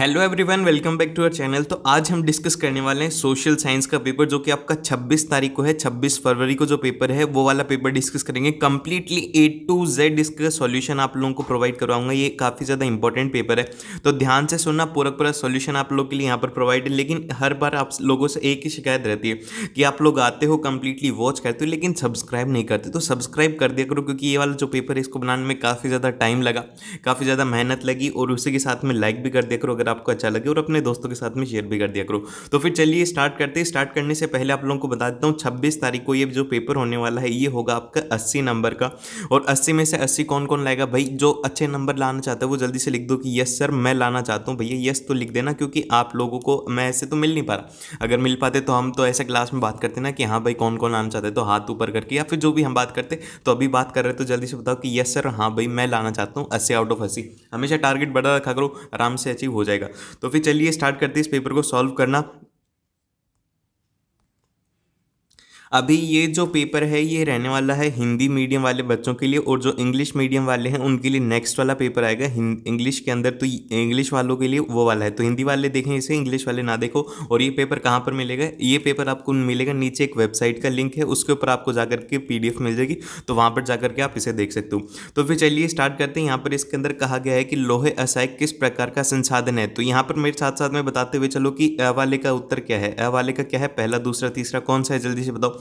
Hello everyone welcome back to our channel तो आज हम डिस्कस करने वाले हैं सोशल साइंस का पेपर जो कि आपका 26 तारीख को है 26 फरवरी को जो पेपर है, वो वाला पेपर डिस्कस करेंगे। कंप्लीटली ए टू जेड इसका सॉल्यूशन आप लोगों को प्रोवाइड करवाऊँगा। ये काफ़ी ज़्यादा इंपॉर्टेंट पेपर है। तो ध्यान से सुनना पूरा पूरा सोल्यूशन आप लोग के लिए यहाँ पर प्रोवाइड है, लेकिन हर बार आप लोगों से एक ही शिकायत रहती है कि आप लोग आते हो कंप्लीटली वॉच करते हो, लेकिन सब्सक्राइब नहीं करते। तो सब्सक्राइब कर दिया करो, क्योंकि ये वाला जो पेपर है, इसको बनाने में काफ़ी ज़्यादा टाइम लगा, काफ़ी ज़्यादा मेहनत लगी, और उसी के साथ में लाइक भी कर दिया करो। अगर आपको अच्छा लगे और अपने दोस्तों के साथ में शेयर भी कर दिया करो। तो फिर चलिए स्टार्ट करते हैं। स्टार्ट करने से पहले आप लोगों को बता देता हूँ, छब्बीस तारीख को ये जो पेपर होने वाला है, ये होगा आपका अस्सी नंबर का। और अस्सी में से अस्सी कौन कौन लाएगा? भाई, जो अच्छे नंबर लाना चाहता है वो जल्दी से लिख दो कि यस सर मैं लाना चाहता हूँ। भैया यस तो लिख देना क्योंकि आप लोगों को मैं ऐसे तो मिल नहीं पा रहा। अगर मिल पाते तो हम तो ऐसे क्लास में बात करते ना कि हाँ भाई, कौन कौन लाना चाहते तो हाथ ऊपर करके या फिर जो भी हम बात करते तो अभी बात कर रहे तो जल्दी से बताओ कि यस सर हाँ भाई, मैं लाना चाहता हूँ। अस्सी आउट ऑफ़ अस्सी। हमेशा टारगेट बड़ा रखा करो, आराम से अचीव हो जाएगा। तो फिर चलिए स्टार्ट करते हैं इस पेपर को सॉल्व करना। अभी ये जो पेपर है, ये रहने वाला है हिंदी मीडियम वाले बच्चों के लिए और जो इंग्लिश मीडियम वाले हैं, उनके लिए नेक्स्ट वाला पेपर आएगा इंग्लिश के अंदर। तो इंग्लिश वालों के लिए वो वाला है। तो हिंदी वाले देखें इसे इंग्लिश वाले ना देखो। और ये पेपर कहाँ पर मिलेगा? ये पेपर आपको मिलेगा नीचे एक वेबसाइट का लिंक है, उसके ऊपर आपको जाकर के पी मिल जाएगी। तो वहाँ पर जाकर के आप इसे देख सकते हो। तो फिर चलिए स्टार्ट करते हैं। यहाँ पर इसके अंदर कहा गया है कि लोहे असायक किस प्रकार का संसाधन है? तो यहाँ पर मेरे साथ साथ में बताते हुए चलो कि अ वाले का उत्तर क्या है? अ वाले का क्या है? पहला, दूसरा, तीसरा, कौन सा है? जल्दी से बताओ।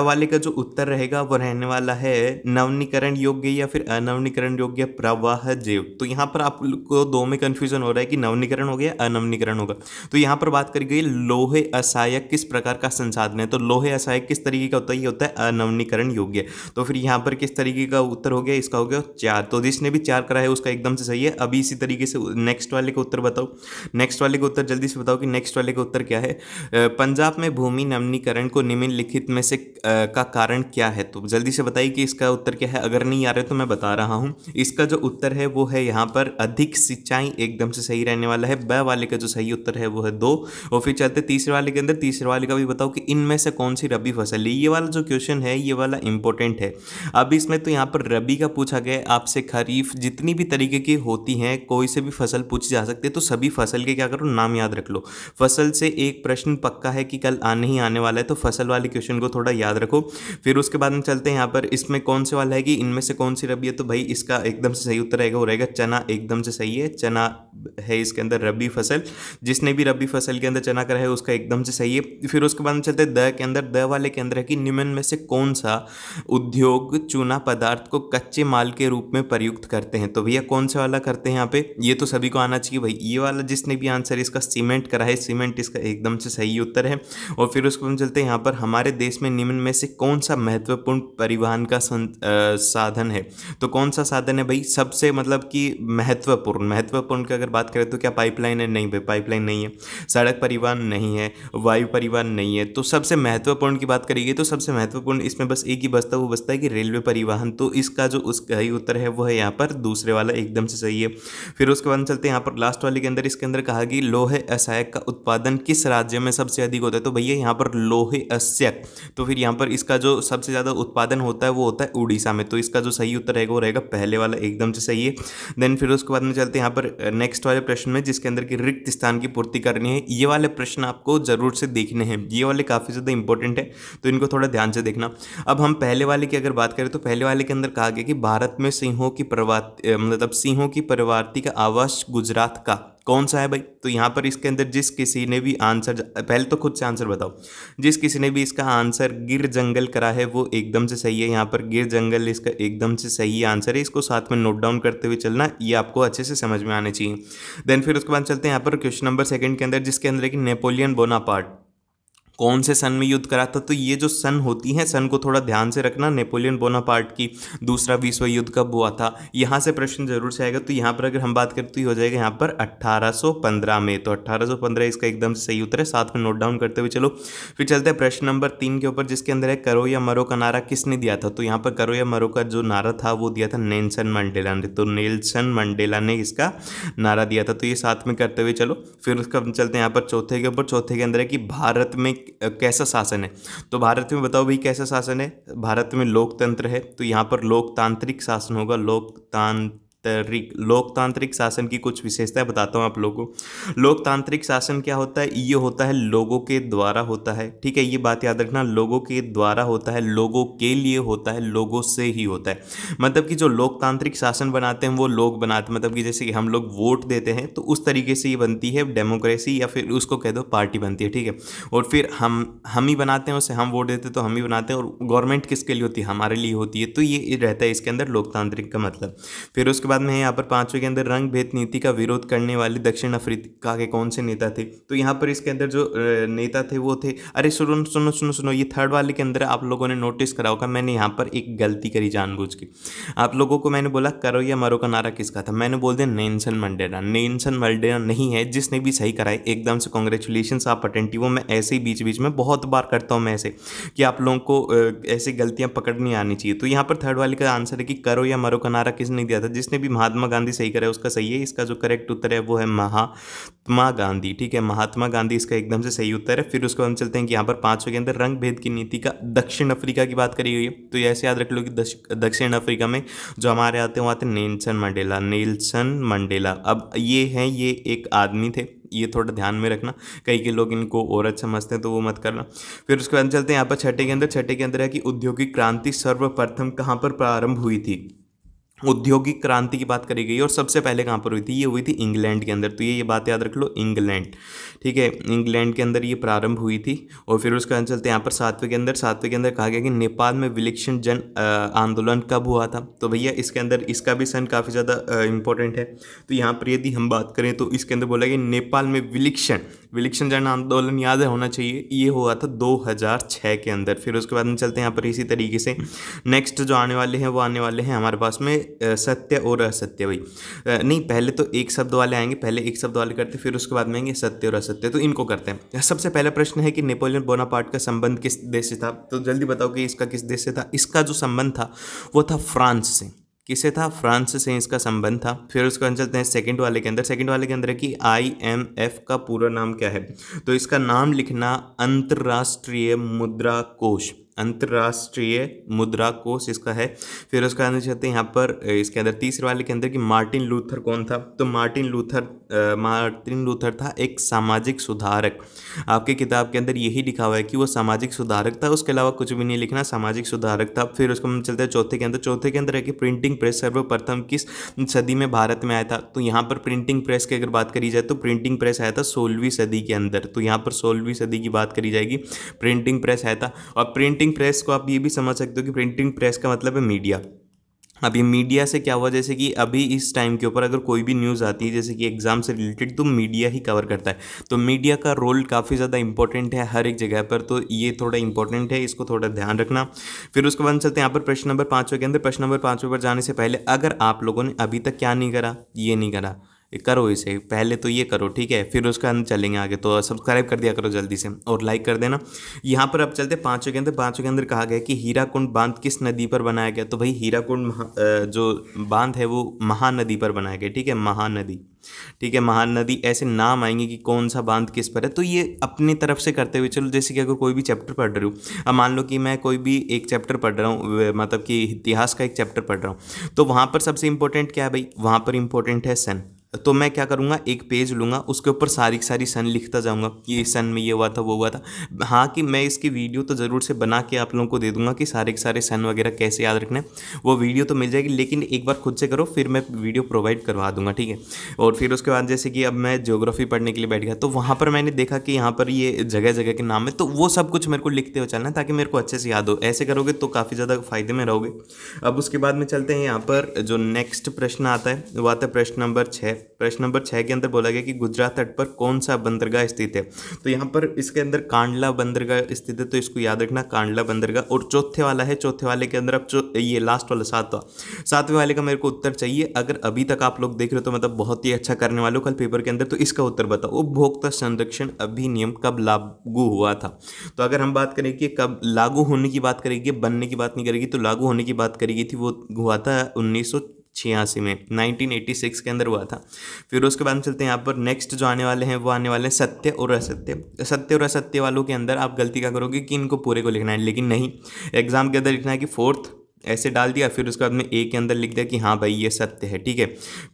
वाले का जो उत्तर रहेगा, वो रहने वाला है नवनीकरण योग्य या फिर अनवनीकरण योग्य प्रवाह जीव। तो यहाँ पर आपको दो में कंफ्यूजन हो रहा है कि नवनीकरण हो गया अनवनीकरण होगा। तो यहाँ पर बात करी गई, लोहे असहायक किस प्रकार का संसाधन है? तो लोहे असहायक किस तरीके का होता है? ये होता है अनवनीकरण योग्य। तो फिर यहाँ पर किस तरीके का उत्तर हो गया? इसका हो गया चार। तो जिसने भी चार करा है, उसका एकदम से सही है। अभी इसी तरीके से नेक्स्ट वाले का उत्तर बताओ। नेक्स्ट वाले का उत्तर जल्दी से बताओ कि नेक्स्ट वाले का उत्तर क्या है? पंजाब में भूमि नवनीकरण को निम्नलिखित में से का कारण क्या है? तो जल्दी से बताइए कि इसका उत्तर क्या है। अगर नहीं आ रहे तो मैं बता रहा हूँ। इसका जो उत्तर है, वो है यहाँ पर अधिक सिंचाई एकदम से सही रहने वाला है। ब वाले का जो सही उत्तर है, वो है दो। और फिर चलते तीसरे वाले के अंदर। तीसरे वाले का भी बताओ कि इनमें से कौन सी रबी फ़सल है? ये वाला जो क्वेश्चन है, ये वाला इंपॉर्टेंट है। अब इसमें तो यहाँ पर रबी का पूछा गया आपसे खरीफ जितनी भी तरीके की होती हैं, कोई से भी फ़सल पूछी जा सकती है। तो सभी फ़सल के क्या करो? नाम याद रख लो। फ़सल से एक प्रश्न पक्का है कि कल आने ही आने वाला है। तो फ़सल वाले क्वेश्चन को थोड़ा याद रखो। फिर उसके बाद में चलते हैं यहाँ पर। इसमें कौन से वाला है कि इनमें से कौन सी रबी है? तो भाई इसका एकदम से सही उत्तर रहेगा, वो रहेगा चना। एकदम से सही है, चना है इसके अंदर रबी फ़सल। जिसने भी रबी फ़सल के अंदर चना करा है, उसका एकदम से सही है। फिर उसके बाद में चलते हैं द के अंदर। द वाले के अंदर है कि निम्न में से कौन सा उद्योग चूना पदार्थ को कच्चे माल के रूप में प्रयुक्त करते हैं? तो भैया, कौन सा वाला करते हैं यहाँ पे? ये तो सभी को आना चाहिए भाई। ये वाला जिसने भी आंसर इसका सीमेंट करा है, सीमेंट इसका एकदम से सही उत्तर है। और फिर उसके बाद चलते हैं यहाँ पर। हमारे देश में निम्न में से कौन सा महत्वपूर्ण परिवहन का साधन है? तो कौन सा साधन है भाई? सबसे मतलब कि महत्वपूर्ण। महत्वपूर्ण की अगर बात करें तो क्या पाइपलाइन है? नहीं भाई, पाइपलाइन नहीं है। सड़क परिवहन नहीं है, वायु परिवहन नहीं है। तो सबसे महत्वपूर्ण की बात करेंगे तो सबसे महत्वपूर्ण इसमें बस एक ही बसता, वो बसता है कि रेलवे परिवहन। तो इसका जो उसका ही उत्तर है, वो है यहाँ पर, दूसरे वाला एकदम से सही है। फिर उसके बाद चलते हैं यहाँ पर लास्ट वाले के अंदर। इसके अंदर कहा कि लोहे असहायक का उत्पादन किस राज्य में सबसे अधिक होता है? तो भैया, यहाँ पर लोहे अस्यक तो फिर यहाँ पर इसका जो सबसे ज़्यादा उत्पादन होता है वो होता है उड़ीसा में। तो इसका जो सही उत्तर रहेगा वो रहेगा पहले वाला एकदम से सही है। देन फिर उसके बाद में चलते हैं यहाँ पर नेक्स्ट वाले प्रश्न में जिसके अंदर की रिक्त स्थान की पूर्ति करनी है। ये वाले प्रश्न आपको ज़रूर से देखने हैं। ये वाले काफ़ी ज़्यादा इंपॉर्टेंट है तो इनको थोड़ा ध्यान से देखना। अब हम पहले वाले की अगर बात करें तो पहले वाले के अंदर कहा गया कि भारत में सिंहों की प्रवात मतलब सिंहों की प्रवार्ती का आवास गुजरात का। कौन सा है भाई? तो यहाँ पर इसके अंदर जिस किसी ने भी आंसर, पहले तो खुद से आंसर बताओ। जिस किसी ने भी इसका आंसर गिर जंगल करा है, वो एकदम से सही है। यहाँ पर गिर जंगल इसका एकदम से सही आंसर है। इसको साथ में नोट डाउन करते हुए चलना, ये आपको अच्छे से समझ में आने चाहिए। देन फिर उसके बाद चलते हैं यहाँ पर क्वेश्चन नंबर सेकंड के अंदर, जिसके अंदर है कि नेपोलियन बोनापार्ट कौन से सन में युद्ध करा था? तो ये जो सन होती हैं, सन को थोड़ा ध्यान से रखना। नेपोलियन बोनापार्ट की दूसरा विश्व युद्ध कब हुआ था? यहाँ से प्रश्न ज़रूर से आएगा। तो यहाँ पर अगर हम बात करें तो ये हो जाएगा, यहाँ पर 1815 में। तो 1815 इसका एकदम सही उत्तर है। साथ में नोट डाउन करते हुए चलो। फिर चलते हैं प्रश्न नंबर तीन के ऊपर, जिसके अंदर है, करो या मरो का नारा किसने दिया था? तो यहाँ पर करो या मरो का जो नारा था, वो दिया था नेल्सन मंडेला ने। तो नेल्सन मंडेला ने इसका नारा दिया था। तो ये साथ में करते हुए चलो। फिर उसका चलते हैं यहाँ पर चौथे के ऊपर। चौथे के अंदर है कि भारत में कैसा शासन है? तो भारत में बताओ भाई कैसा शासन है? भारत में लोकतंत्र है तो यहाँ पर लोकतांत्रिक शासन होगा। लोकतांत्रिक लोकतांत्रिक लोकतांत्रिक शासन की कुछ विशेषताएँ बताता हूँ आप लोगों को। लोकतांत्रिक शासन क्या होता है? ये होता है लोगों के द्वारा होता है। ठीक है, ये बात याद रखना, लोगों के द्वारा होता है, लोगों के लिए होता है, लोगों से ही होता है। मतलब कि जो लोकतांत्रिक शासन बनाते हैं, वो लोग बनाते मतलब कि जैसे कि हम लोग वोट देते हैं तो उस तरीके से ये बनती है डेमोक्रेसी या फिर उसको कह दो पार्टी बनती है। ठीक है, और फिर हम हम ही बनाते हैं, उसे हम वोट देते हैं तो हम ही बनाते हैं, और गवर्नमेंट किसके लिए होती है? हमारे लिए होती है। तो ये रहता है इसके अंदर लोकतांत्रिक का मतलब। फिर उसके बाद में यहाँ पर पाँचवें के अंदर रंग भेद नीति का विरोध करने वाले दक्षिण अफ्रीका के कौन से नेता थे? तो यहाँ पर इसके अंदर जो नेता थे वो थे, अरे सुनो सुनो सुनो सुनो, ये थर्ड वाले के अंदर आप लोगों ने नोटिस करा होगा, मैंने यहाँ पर एक गलती करी जानबूझ के। आप लोगों को मैंने बोला, करो या मरो का नारा किसका था? मैंने बोल दिया नेंसन मंडेरा नेंसन मंडेरा नहीं है, जिसने भी सही कराए एकदम से कॉन्ग्रेचुलेशन आप अटेंटिव हो, मैं ऐसे ही बीच बीच में बहुत बार करता हूँ मैं ऐसे, कि आप लोगों को ऐसी गलतियाँ पकड़नी आनी चाहिए। तो यहाँ पर थर्ड वाले का आंसर है कि करो या मरो का नारा किसने दिया था? जिसने भी महात्मा गांधी सही करा उसका सही है। इसका जो करेक्ट उत्तर है, वो है महात्मा गांधी, ठीक है? महात्मा गांधी इसका एकदम से सही उत्तर है। फिर उसको हम चलते हैं कि यहाँ पर पाँचों के अंदर रंग भेद की नीति का दक्षिण अफ्रीका की बात करी हुई है। तो ऐसे याद रख लो कि दक्षिण अफ्रीका में जो हमारे आते हैं, वो आते हैं नेल्सन मंडेला। Nelson Mandela. अब ये हैं, ये एक आदमी थे। ये थोड़ा ध्यान में रखना। कई के लोग इनको औरत समझते हैं तो वो मत करना। फिर उसके बाद चलते हैं यहाँ पर छठे के अंदर। छठे के अंदर है कि औद्योगिक क्रांति सर्वप्रथम कहाँ पर प्रारंभ हुई थी? औद्योगिक क्रांति की बात करी गई, और सबसे पहले कहाँ पर हुई थी? ये हुई थी इंग्लैंड के अंदर। तो ये ये बात याद रख लो, इंग्लैंड। ठीक है, इंग्लैंड के अंदर ये प्रारंभ हुई थी, और फिर उसके अंदर चलते यहाँ पर सातवें के अंदर। सातवें के अंदर कहा गया कि नेपाल में विलक्षण जन आंदोलन कब हुआ था? तो भैया, इसके अंदर, इसका भी सन काफ़ी ज़्यादा इंपॉर्टेंट है। तो यहाँ पर यदि हम बात करें तो इसके अंदर बोला गया नेपाल में विलक्षण विलक्षण जन आंदोलन याद होना चाहिए। ये हुआ था 2006 के अंदर। फिर उसके बाद में चलते हैं यहाँ पर इसी तरीके से। नेक्स्ट जो आने वाले हैं, वो आने वाले हैं हमारे पास में सत्य और असत्य भाई नहीं, पहले तो एक शब्द वाले आएँगे, पहले एक शब्द वाले करते फिर उसके बाद में आएँगे सत्य और असत्य। तो इनको करते हैं। सबसे पहला प्रश्न है कि नेपोलियन बोनापार्ट का संबंध किस देश से था? तो जल्दी बताओ कि इसका किस देश से था? इसका जो संबंध था, वो था फ्रांस से। किसे था? फ्रांस से इसका संबंध था। फिर उसको चलते हैं सेकंड वाले के अंदर। सेकंड वाले के अंदर है कि आई एम एफ़ का पूरा नाम क्या है? तो इसका नाम लिखना अंतर्राष्ट्रीय मुद्रा कोष। अंतर्राष्ट्रीय मुद्रा कोष इसका है। फिर उसके अंदर चाहते हैं, यहाँ पर इसके अंदर तीसरे वाले के अंदर कि मार्टिन लूथर कौन था? तो मार्टिन लूथर मार्टिन लूथर था एक सामाजिक सुधारक। आपके किताब के अंदर यही लिखा हुआ है कि वो सामाजिक सुधारक था, उसके अलावा कुछ भी नहीं लिखना, सामाजिक सुधारक था। फिर उसको हम चलते हैं चौथे के अंदर। चौथे के अंदर है कि प्रिंटिंग प्रेस सर्वप्रथम किस सदी में भारत में आया था? तो यहाँ पर प्रिंटिंग प्रेस की अगर बात करी जाए तो प्रिंटिंग प्रेस आया था सोलहवीं सदी के अंदर। तो यहाँ पर सोलहवीं सदी की बात करी जाएगी। प्रिंटिंग प्रेस आया था और प्रिंटिंग प्रेस को आप ये भी समझ सकते हो कि प्रिंटिंग प्रेस का मतलब है मीडिया अब ये मीडिया से क्या हुआ? जैसे कि अभी इस टाइम के ऊपर अगर कोई भी न्यूज़ आती है, जैसे कि एग्ज़ाम से रिलेटेड तो मीडिया ही कवर करता है. तो मीडिया का रोल काफ़ी ज़्यादा इंपॉर्टेंट है हर एक जगह पर तो ये थोड़ा इंपॉर्टेंट है, इसको थोड़ा ध्यान रखना. फिर उसके बाद चलते हैं यहाँ पर प्रश्न नंबर पाँचवें के अंदर. प्रश्न नंबर पाँचवें पर जाने से पहले अगर आप लोगों ने अभी तक क्या नहीं करा? ये नहीं करा. करो इसे, पहले तो ये करो, ठीक है? फिर उसका अंदर चलेंगे आगे तो सब्सक्राइब कर दिया करो जल्दी से, और लाइक कर देना। यहाँ पर अब चलते पाँचों के अंदर, पाँचों के अंदर कहा गया कि हीरा कुंड बाँध किस नदी पर बनाया गया? तो भाई हीरा कुंड जो बाँध है वो महानदी पर बनाया गया, ठीक है? महानदी, ठीक है? महानदी, ऐसे नाम आएँगे कि कौन सा बाँध किस पर है? तो ये अपनी तरफ़ से करते हुए, चलो जैसे कि अगर कोई भी चैप्टर पढ़ रही हूँ, अब मान लो कि मैं कोई भी एक चैप्टर पढ़ रहा हूँ मतलब कि इतिहास का एक चैप्टर पढ़ रहा हूँ तो वहाँ पर सबसे इंपॉर्टेंट क्या है भाई? वहाँ पर इंपॉर्टेंट है सन तो मैं क्या करूँगा? एक पेज लूँगा, उसके ऊपर सारी की सारी सन लिखता जाऊँगा कि सन में ये हुआ था, वो हुआ था। हाँ कि मैं इसकी वीडियो तो ज़रूर से बना के आप लोगों को दे दूँगा कि सारे के सारे सन वगैरह कैसे याद रखने वो वीडियो तो मिल जाएगी, लेकिन एक बार खुद से करो, फिर मैं वीडियो प्रोवाइड करवा दूँगा, ठीक है? और फिर उसके बाद जैसे कि अब मैं ज्योग्राफी पढ़ने के लिए बैठ गया तो वहाँ पर मैंने देखा कि यहाँ पर ये जगह जगह के नाम है तो वो सब कुछ मेरे को लिखते हुए चलना है, ताकि मेरे को अच्छे से याद हो। ऐसे करोगे तो काफ़ी ज़्यादा फ़ायदे में रहोगे। अब उसके बाद में चलते हैं यहाँ पर, जो नेक्स्ट प्रश्न आता है, वो आता है प्रश्न नंबर छः। प्रश्न नंबर छः के अंदर बोला गया कि गुजरात तट पर कौन सा बंदरगाह स्थित है? तो यहाँ पर इसके अंदर कांडला बंदरगाह स्थित है तो इसको याद रखना, कांडला बंदरगाह। और चौथे वाला है, चौथे वाले के अंदर अब ये लास्ट वाला, सातवा। सातवें वाले का मेरे को उत्तर चाहिए। अगर अभी तक आप लोग देख रहे हो तो मतलब बहुत ही अच्छा करने वाले हो कल पेपर के अंदर तो इसका उत्तर बताओ। उपभोक्ता संरक्षण अधिनियम कब लागू हुआ था? तो अगर हम बात करें कि कब लागू होने की बात करेगी, बनने की बात नहीं करेगी तो लागू होने की बात करेगी थी, वो हुआ था उन्नीस सौ छियासी में 1986 के अंदर हुआ था। फिर उसके बाद चलते हैं यहाँ पर नेक्स्ट जो आने वाले हैं, वो आने वाले हैं सत्य और असत्य। सत्य और असत्य वालों के अंदर आप गलती क्या करोगे कि इनको पूरे को लिखना है, लेकिन नहीं। एग्ज़ाम के अंदर लिखना है कि फोर्थ ऐसे डाल दिया, फिर उसके बाद में ए के अंदर लिख दिया कि हाँ भाई, ये सत्य है, ठीक है।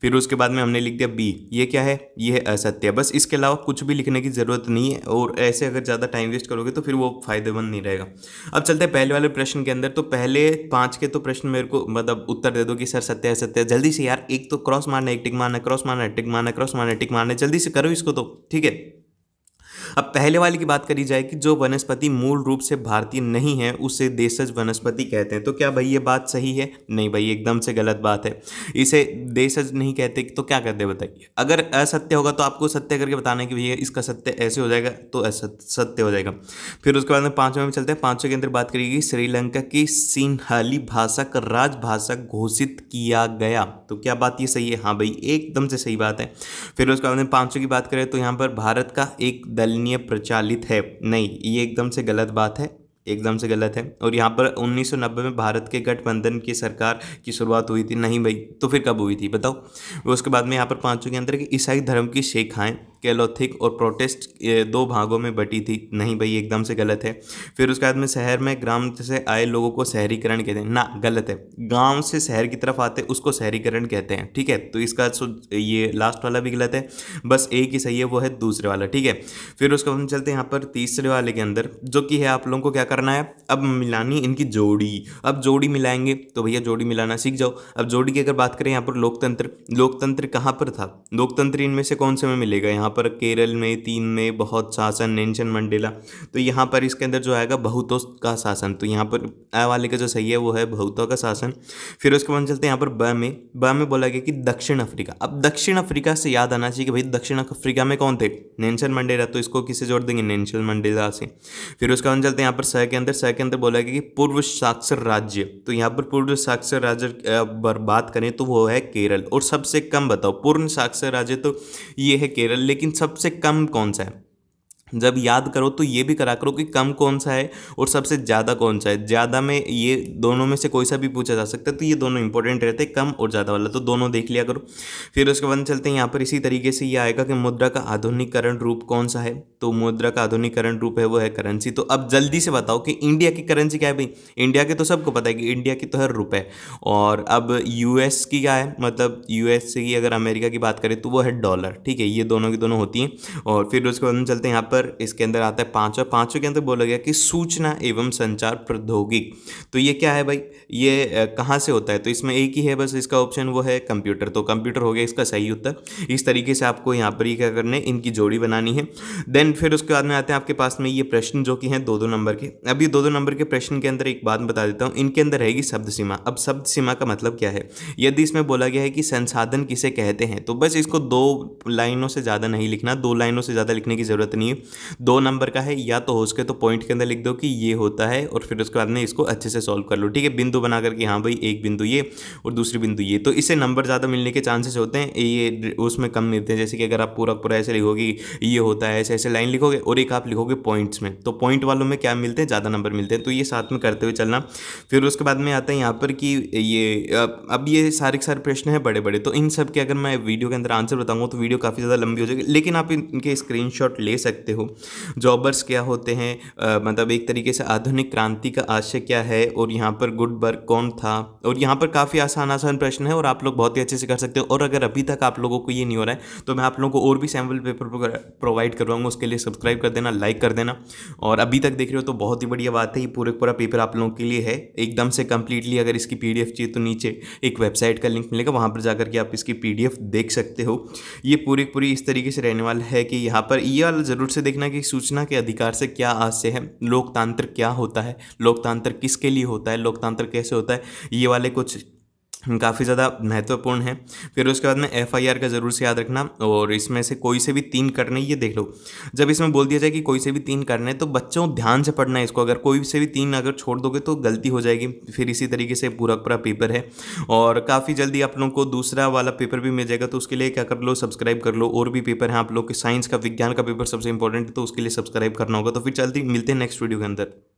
फिर उसके बाद में हमने लिख दिया बी, ये क्या है? ये है असत्य। है बस इसके अलावा कुछ भी लिखने की ज़रूरत नहीं है और ऐसे अगर ज़्यादा टाइम वेस्ट करोगे तो फिर वो फ़ायदेमंद नहीं रहेगा। अब चलते हैं पहले वाले प्रश्न के अंदर। तो पहले पाँच के तो प्रश्न मेरे को मतलब उत्तर दे दो कि सर सत्य है सत्य है। जल्दी से यार, एक तो क्रॉस मारना, एक टिक मारना क्रॉस मारना टिक मारना क्रॉस मारना टिक मारना, जल्दी से करो इसको तो ठीक है? अब पहले वाले की बात करी जाए कि जो वनस्पति मूल रूप से भारतीय नहीं है, उसे देशज वनस्पति कहते हैं। तो क्या भाई ये बात सही है? नहीं भाई, एकदम से गलत बात है। इसे देशज नहीं कहते तो क्या कहते बताइए? अगर असत्य होगा तो आपको सत्य करके बताना कि भैया इसका सत्य ऐसे हो जाएगा तो सत्य हो जाएगा। फिर उसके बाद में पाँचवें में चलते हैं। पाँचवें के अंदर बात करेगी श्रीलंका की सिंहली भाषा का राजभाषा घोषित किया गया। तो क्या बात ये सही है? हाँ भाई, एकदम से सही बात है। फिर उसके बाद में पाँचवें की बात करें तो यहाँ पर भारत का एक दल दलनीय प्रचालित है। नहीं, ये एकदम से गलत बात है। एकदम से गलत है। और यहाँ पर 1990 में भारत के गठबंधन की सरकार की शुरुआत हुई थी, नहीं भाई तो फिर कब हुई थी, बताओ? उसके बाद में यहाँ पर पाँचों के अंदर कि ईसाई धर्म की शेखाएँ कैलोथिक और प्रोटेस्ट दो भागों में बटी थी। नहीं भाई, एकदम से गलत है। फिर उसके बाद में शहर में ग्राम से आए लोगों को शहरीकरण कहते हैं। ना, गलत है। गाँव से शहर की तरफ़ आते, उसको शहरीकरण कहते हैं। ठीक है? तो इसका ये लास्ट वाला भी गलत है। बस एक ही सही है, वो है दूसरे वाला। ठीक है? फिर उसके बाद हम चलते हैं यहाँ पर तीसरे वाले के अंदर, जो कि है आप लोगों को क्या करना है? अब मिलानी इनकी जोड़ी। अब जोड़ी मिलाएँगे तो भैया जोड़ी मिलाना सीख जाओ। अब जोड़ी की अगर बात करें यहाँ पर लोकतंत्र लोकतंत्र कहाँ पर था? लोकतंत्र इनमें से कौन से में मिलेगा? यहाँ पर केरल में, तीन में बहुत शासन नेंशन मंडेला। तो यहाँ पर इसके अंदर जो आएगा बहुतों का शासन। तो यहाँ पर आ वाले का जो सही है वो है बहुतों का शासन। फिर उसके बाद चलते हैं यहाँ पर ब में। ब में बोला गया कि दक्षिण अफ्रीका। अब दक्षिण अफ्रीका से याद आना चाहिए कि भाई दक्षिण अफ्रीका में कौन थे? Nelson Mandela. तो इसको किसे जोड़ देंगे? नेंशन मंडेला से। फिर उसके बाद चलते हैं यहाँ पर स के अंदर। स के अंदर बोला गया कि पूर्व साक्षर राज्य। तो यहाँ पर पूर्व साक्षर राज्य बात करें तो वो है केरल। और सबसे कम बताओ, पूर्ण साक्षर राज्य तो ये है केरल। लेकिन सबसे कम कौन सा है? जब याद करो तो ये भी करा करो कि कम कौन सा है और सबसे ज़्यादा कौन सा है। ज़्यादा में ये दोनों में से कोई सा भी पूछा जा सकता है तो ये दोनों इंपॉर्टेंट रहते हैं, कम और ज़्यादा वाला। तो दोनों देख लिया करो। फिर उसके बाद चलते हैं, यहाँ पर इसी तरीके से ये आएगा कि मुद्रा का आधुनिकरण रूप कौन सा है। तो मुद्रा का आधुनिकरण रूप है, वो है करेंसी तो अब जल्दी से बताओ कि इंडिया की करेंसी क्या है भाई? इंडिया के तो सबको पता है कि इंडिया की तो है रुपये और अब यूएस की क्या है? मतलब यू की अगर अमेरिका की बात करें तो वो है डॉलर ठीक है, ये दोनों की दोनों होती हैं। और फिर उसके बाद चलते हैं, यहाँ पर पर इसके अंदर आता है पांचवा पाँचवें के अंदर बोला गया कि सूचना एवं संचार प्रौद्योगिक। तो ये क्या है भाई? ये कहाँ से होता है? तो इसमें एक ही है, बस इसका ऑप्शन वो है कंप्यूटर। तो कंप्यूटर हो गया इसका सही उत्तर। इस तरीके से आपको यहाँ पर ही क्या करने इनकी जोड़ी बनानी है। देन फिर उसके बाद में आते हैं आपके पास में ये प्रश्न जो कि हैं दो दो नंबर के। अब ये दो दो नंबर के प्रश्न के अंदर एक बात बता देता हूँ। इनके अंदर रहेगी शब्द सीमा। अब शब्द सीमा का मतलब क्या है? यदि इसमें बोला गया है कि संसाधन किसे कहते हैं तो बस इसको दो लाइनों से ज़्यादा नहीं लिखना, दो लाइनों से ज़्यादा लिखने की ज़रूरत नहीं है। दो नंबर का है, या तो हो सके तो पॉइंट के अंदर लिख दो कि ये होता है और फिर उसके बाद में इसको अच्छे से सॉल्व कर लो। ठीक है, बिंदु बना करके हाँ भाई, एक बिंदु ये और दूसरी बिंदु ये। तो इससे नंबर ज़्यादा मिलने के चांसेस होते हैं, ये उसमें कम मिलते हैं। जैसे कि अगर आप पूरा पूरा ऐसे लिखोगे ये होता है, ऐसे ऐसे लाइन लिखोगे और एक आप लिखोगे पॉइंट्स में तो पॉइंट वालों में क्या मिलते हैं? ज़्यादा नंबर मिलते हैं। तो ये साथ में करते हुए चलना। फिर उसके बाद में आता है यहाँ पर कि ये, अब ये सारे सारे प्रश्न हैं बड़े बड़े तो इन सब के अगर मैं वीडियो के अंदर आंसर बताऊँगा तो वीडियो काफ़ी ज़्यादा लंबी हो जाएगी। लेकिन आप इनके स्क्रीन ले सकते हो। जॉबर्स क्या होते हैं? मतलब एक तरीके से आधुनिक क्रांति का आशय क्या है? और यहाँ पर गुड बर्ग कौन था? और यहाँ पर काफ़ी आसान आसान प्रश्न है और आप लोग बहुत ही अच्छे से कर सकते हो। और अगर अभी तक आप लोगों को ये नहीं हो रहा है तो मैं आप लोगों को और भी सैंपल पेपर प्रोवाइड करवाऊँगा। उसके लिए सब्सक्राइब कर देना लाइक कर देना। और अभी तक देख रहे हो तो बहुत ही बढ़िया बात है, ये पूरे पूरा पेपर आप लोगों के लिए है। एकदम से कंप्लीटली अगर इसकी पीडीएफ चाहिए तो नीचे एक वेबसाइट का लिंक मिलेगा। वहाँ पर जाकर के आप इसकी पीडीएफ देख सकते हो। ये पूरी पूरी इस तरीके से रहने वाला है कि यहाँ पर ये वाला ज़रूर से देखना कि सूचना के अधिकार से क्या आशय है लोकतंत्र क्या होता है लोकतंत्र किसके लिए होता है लोकतंत्र कैसे होता है, ये वाले कुछ काफ़ी ज़्यादा महत्वपूर्ण है। फिर उसके बाद में एफ़ आई आर का ज़रूर से याद रखना और इसमें से कोई से भी तीन करने, ये देख लो। जब इसमें बोल दिया जाए कि कोई से भी तीन करने तो बच्चों ध्यान से पढ़ना है इसको। अगर कोई से भी तीन अगर छोड़ दोगे तो गलती हो जाएगी। फिर इसी तरीके से पूरा पूरा पेपर है और काफ़ी जल्दी आप लोगों को दूसरा वाला पेपर भी मिल जाएगा तो उसके लिए क्या कर लो, सब्सक्राइब कर लो। और भी पेपर हैं, आप लोग के साइंस का, विज्ञान का पेपर सबसे इंपॉर्टेंट है तो उसके लिए सब्सक्राइब करना होगा। तो फिर जल्दी मिलते हैं नेक्स्ट वीडियो के अंदर।